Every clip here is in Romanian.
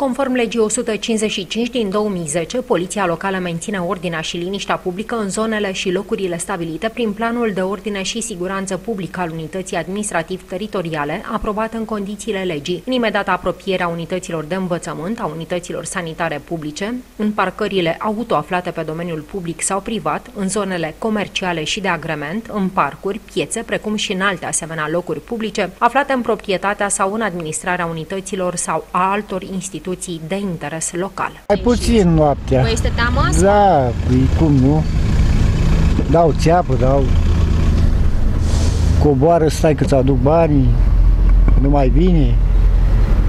Conform legii 155 din 2010, poliția locală menține ordinea și liniștea publică în zonele și locurile stabilite prin planul de ordine și siguranță publică al unității administrativ-teritoriale, aprobat în condițiile legii, în imediata apropiere a unităților de învățământ, a unităților sanitare publice, în parcările auto aflate pe domeniul public sau privat, în zonele comerciale și de agrement, în parcuri, piețe, precum și în alte asemenea locuri publice, aflate în proprietatea sau în administrarea unităților sau a altor instituții instituții de interes local. Mai puțin noaptea. Vă este teamă asta? Da, păi cum nu? Dau țeapă, dau... Coboară, stai că-ți aduc banii, nu mai vine.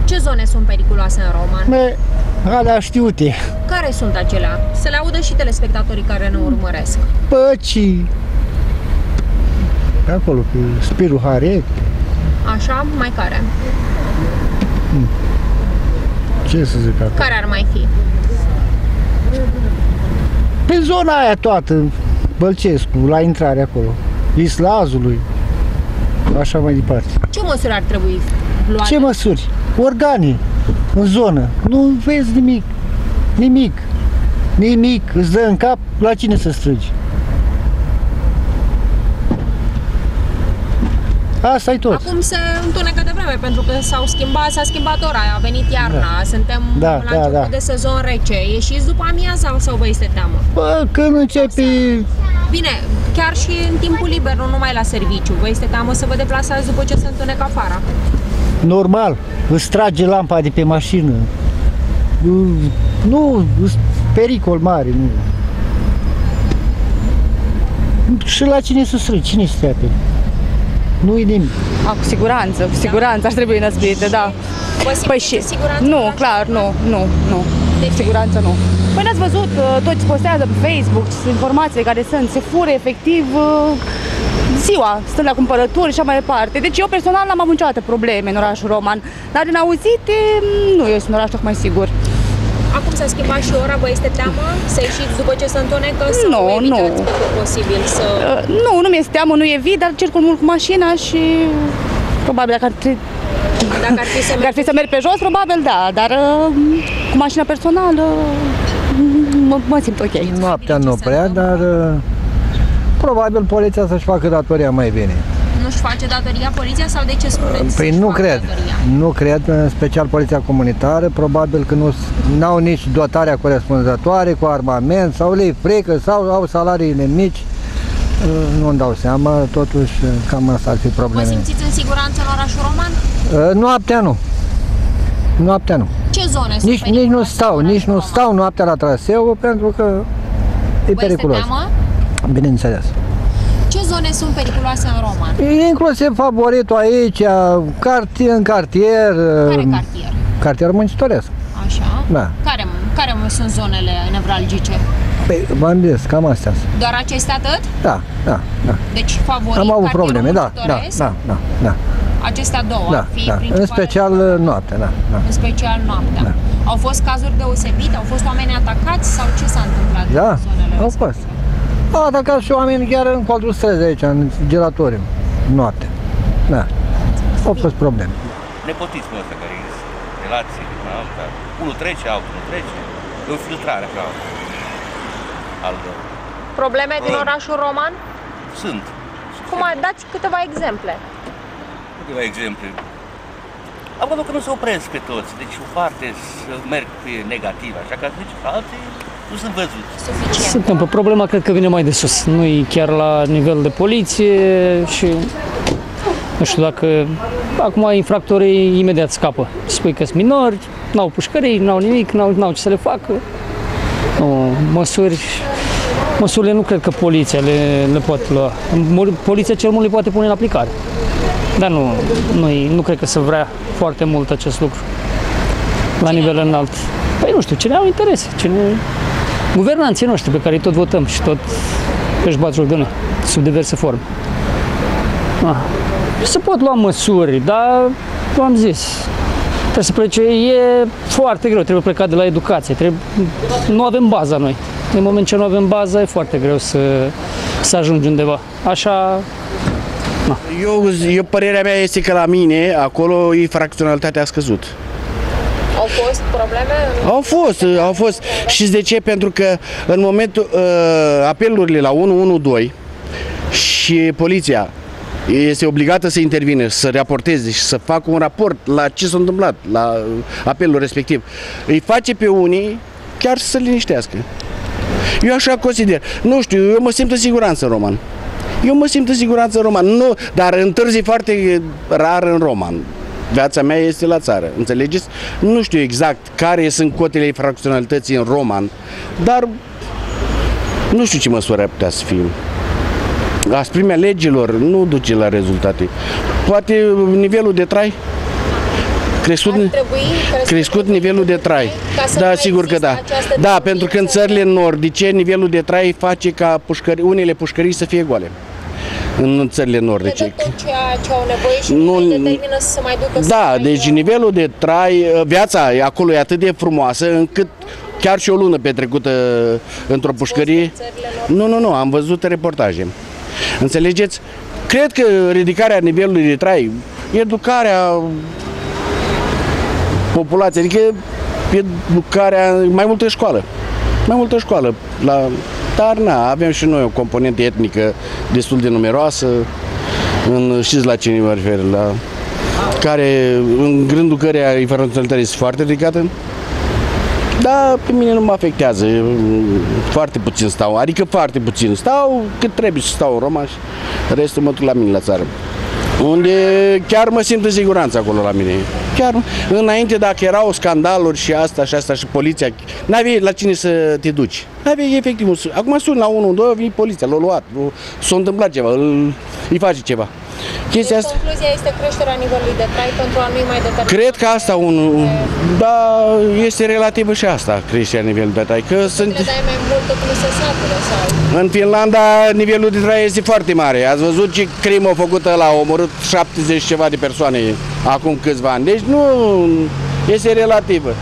Ce zone sunt periculoase în Roman? Me, alea știute. Care sunt acelea? Să le audă și telespectatorii care ne urmăresc. Păcii. Pe acolo, pe Spiru Haret. Așa, mai care? Ce să zic acolo? Care ar mai fi? Pe zona aia toată, Bălcescu, la intrare acolo. Islazului. Așa mai departe. Ce măsuri ar trebui luate? Ce măsuri? Organe în zonă. Nu vezi nimic. Nimic. Nimic. Îți dă în cap la cine să strigi. Asta e tot. Acum se întunecă de vreme pentru că s-au schimbat, s-a schimbat ora, a venit iarna, da. suntem Da, la da, început da. de sezon rece. Ieșiți după amiaza sau vă este teamă? Bă, când începe... Bine, chiar și în timpul liber, nu numai la serviciu. Vă este teamă să vă deplasați după ce se întunecă afară. Normal, îți trage lampa de pe mașină. Nu, Nu, îs- pericol mare, nu. Și la cine să strigi? Cine să te apere? Nu-i nimic. A, cu siguranță, cu siguranță ar trebui năsprite, da. Vă simțiți Păi în și, siguranță nu, la clar, nu, nu, nu. De Cu ce? siguranță nu. Păi n-ați văzut, uh, toți postează pe Facebook informațiile care sunt, se fură efectiv uh, ziua, stând la cumpărături și așa mai departe. Deci eu personal n-am avut niciodată probleme în orașul Roman, dar din auzite, nu, eu sunt în oraș tocmai sigur. Acum s-a schimbat și ora, vă este teamă să ieșiți după ce se întunecă sau Nu, evitați nu. cât e posibil să... Uh, Nu, nu mi-este teamă, nu evit, dar circul mult cu mașina și probabil dacă ar trebui Dacă ar fi să Dacă ar fi să merg pe jos, probabil da, dar uh, cu mașina personală mm, mă, mă simt ok. Noaptea nu prea, dar uh, probabil poliția să-și facă datoria mai bine. Nu-și face datoria poliția sau de ce spuneți? Păi să-și nu facă cred. datoria? Nu cred, în special poliția comunitară, probabil că nu au nici dotarea corespunzătoare cu armament sau le frică sau au salariile mici. Uh, Nu-mi dau seama, totuși uh, cam asta ar fi Vă problema. simțiți în siguranță în orașul Roman? Uh, Noaptea nu. Noaptea nu. Ce zone sunt Nici, nici nu periculoase în stau, orașul nici nu Roman? stau noaptea la traseu pentru că e Vă este periculos. teamă? Bineînțeles. Ce zone sunt periculoase în Roman? Inclusiv favoritul aici, cartier, în cartier, Care uh, cartier? cartier muncitoresc. Așa. Da. Care, care sunt zonele nevralgice? Păi, v-am zis, cam astea sunt. Doar acestea atât? Da, da, da. Deci favorit Am avut cartierul probleme, da, da, muncitoresc? da, da, da, Acestea două da, ar fi da. În principalele special zone. uh, noaptea, da, da. În special noaptea. Da. Au fost cazuri deosebite? Au fost oameni atacați sau ce s-a întâmplat Da, în zonele au respective? Fost. Au atacat și oameni chiar în colțul străzii aici, în gelatoriu, noaptea. Da. Au fost probleme. nepotismul ăsta care există, relații, da, asta. unul trece, altul nu trece, e o filtrare așa al Probleme din orașul Roman? Sunt. Cum ar dați câteva exemple? Câteva exemple. Am văzut că nu se opresc pe toți, deci o parte să merg pe negativ, așa că zice, alții nu sunt văzuți. Suficient. Se întâmplă. Problema cred că vine mai de sus. Nu e chiar la nivel de poliție și nu știu dacă acum infractorii imediat scapă. Spui că sunt minori, n-au pușcării, n-au nimic, n-au, n-au ce să le facă. Nu, măsuri, măsurile nu cred că poliția le, le poate lua. Mo- Poliția cel mult le poate pune în aplicare. Dar nu, nu, nu cred că se vrea foarte mult acest lucru la nivel înalt. Păi nu știu, cine au interese, cine guvernanții noștri pe care îi tot votăm și tot își bat joc de noi, sub diverse forme. Ah. Se pot lua măsuri, dar, v-am zis, trebuie să plece, e foarte greu, trebuie plecat de la educație, trebuie, nu avem baza noi. În moment ce nu avem baza, e foarte greu să, să ajungi undeva. Așa, Eu, eu, părerea mea este că la mine, acolo, infracționalitatea a scăzut. Au fost probleme? Au fost, au fost. Și de ce? Pentru că în momentul uh, apelurile la 112 și poliția este obligată să intervine, să raporteze și să facă un raport la ce s-a întâmplat, la apelul respectiv. Îi face pe unii chiar să se liniștească. Eu așa consider. Nu știu, eu mă simt în siguranță în roman. Eu mă simt în siguranță în roman, nu, dar întârzi foarte rar în roman. Viața mea este la țară, înțelegeți? Nu știu exact care sunt cotele infracționalității în roman, dar nu știu ce măsură ar putea să fie. Asprimea legilor nu duce la rezultate. Poate nivelul de trai crescut, Ar trebui crescut crescut nivelul de trai. Ca să Da, nu sigur că există da. această Da, tendință pentru că în țările nordice nivelul de trai face ca pușcări, unele pușcării să fie goale. În țările de nordice. tot ceea ce au nevoie și Nu- nu îi determină să se mai ducă să Da, mai, deci uh, nivelul de trai, viața e acolo e atât de frumoasă încât chiar și o lună petrecută într-o pușcărie. Nu, nu, nu, am văzut reportaje. Înțelegeți? Cred că ridicarea nivelului de trai, educarea populației, adică educarea, mai multă școală. Mai multă școală. La, dar na, avem și noi o componentă etnică destul de numeroasă. În, știți la ce mă refer? La, care, în rândul căreia infracționalitatea este foarte ridicată. Da, pe mine nu mă afectează, foarte puțin stau, adică foarte puțin stau cât trebuie să stau în Roma și restul mă duc la mine la țară. Unde chiar mă simt în siguranță acolo la mine. Chiar înainte dacă erau scandaluri și asta și asta și poliția, n-aveai la cine să te duci. N-aveai efectiv un sun. Acum sun la 1, 2, vine poliția, l-a luat, s-a întâmplat ceva, îl, îi face ceva. Chestia Deci asta. concluzia este creșterea nivelului de trai pentru a nu-i mai determina. Cred că asta un, da, este relativă și asta, creșterea nivelului de trai. Că sunt, Le dai mai mult până se satură sau... în Finlanda nivelul de trai este foarte mare. Ați văzut ce crimă a făcut ăla, a omorât 70 ceva de persoane acum câțiva ani. Deci nu, este relativă.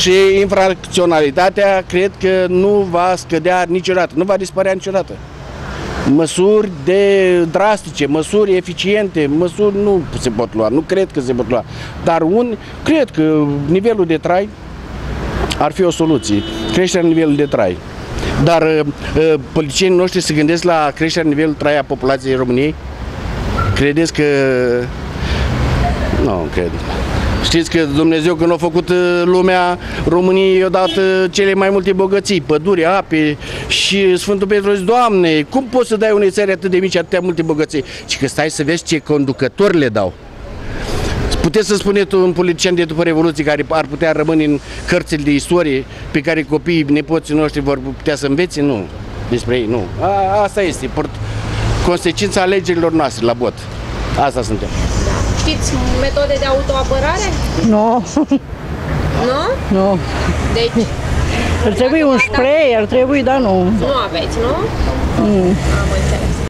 Și infracționalitatea cred că nu va scădea niciodată, nu va dispărea niciodată. Măsuri de drastice, măsuri eficiente, măsuri nu se pot lua, nu cred că se pot lua. Dar un, cred că nivelul de trai ar fi o soluție, creșterea nivelului de trai. Dar uh, uh, politicienii noștri se gândesc la creșterea nivelului trai a populației României? Credeți că... Nu, cred. Știți că Dumnezeu când a făcut uh, lumea, României i-a dat uh, cele mai multe bogății, păduri, ape și Sfântul Petru a zis, Doamne, cum poți să dai unei țări atât de mici atâtea multe bogății? Și că stai să vezi ce conducători le dau. Puteți să spuneți tu un politician de după Revoluție care ar putea rămâne în cărțile de istorie pe care copiii, nepoții noștri vor putea să învețe? Nu. Despre ei, nu. A, asta este port- consecința alegerilor noastre la vot. Asta suntem. Știți metode de autoapărare? Nu, Nu? nu. Deci Ar trebui un spray, ar trebui, dar nu. nu aveți, nu? Mm. Am înțeles.